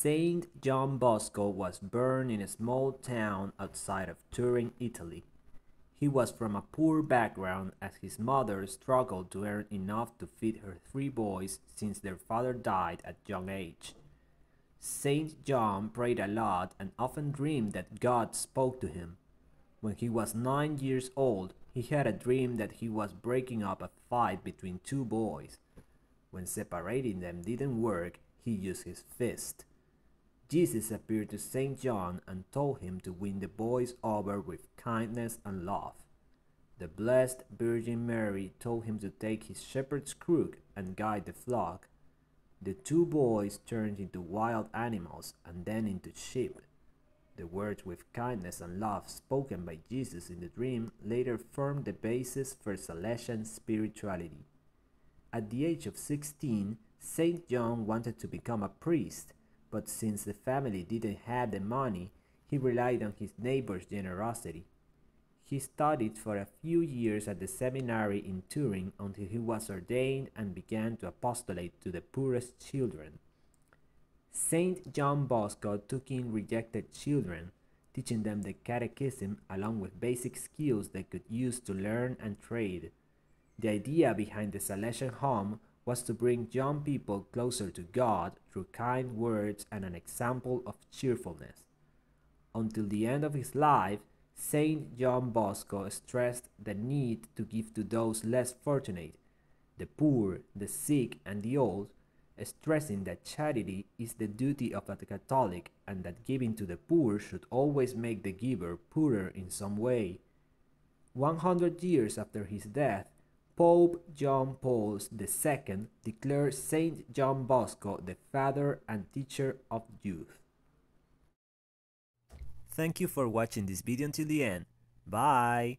Saint John Bosco was born in a small town outside of Turin, Italy. He was from a poor background as his mother struggled to earn enough to feed her three boys since their father died at young age. Saint John prayed a lot and often dreamed that God spoke to him. When he was nine years old, he had a dream that he was breaking up a fight between two boys. When separating them didn't work, he used his fist. Jesus appeared to St. John and told him to win the boys over with kindness and love. The Blessed Virgin Mary told him to take his shepherd's crook and guide the flock. The two boys turned into wild animals and then into sheep. The words with kindness and love spoken by Jesus in the dream later formed the basis for Salesian spirituality. At the age of 16, St. John wanted to become a priest but since the family didn't have the money, he relied on his neighbor's generosity. He studied for a few years at the seminary in Turin until he was ordained and began to apostolate to the poorest children. Saint John Bosco took in rejected children, teaching them the catechism along with basic skills they could use to learn and trade. The idea behind the Salesian home was to bring young people closer to God through kind words and an example of cheerfulness. Until the end of his life, Saint John Bosco stressed the need to give to those less fortunate, the poor, the sick, and the old, stressing that charity is the duty of a Catholic and that giving to the poor should always make the giver poorer in some way. 100 years after his death, Pope John Paul II declared Saint John Bosco the father and teacher of youth. Thank you for watching this video until the end. Bye!